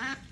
Ah.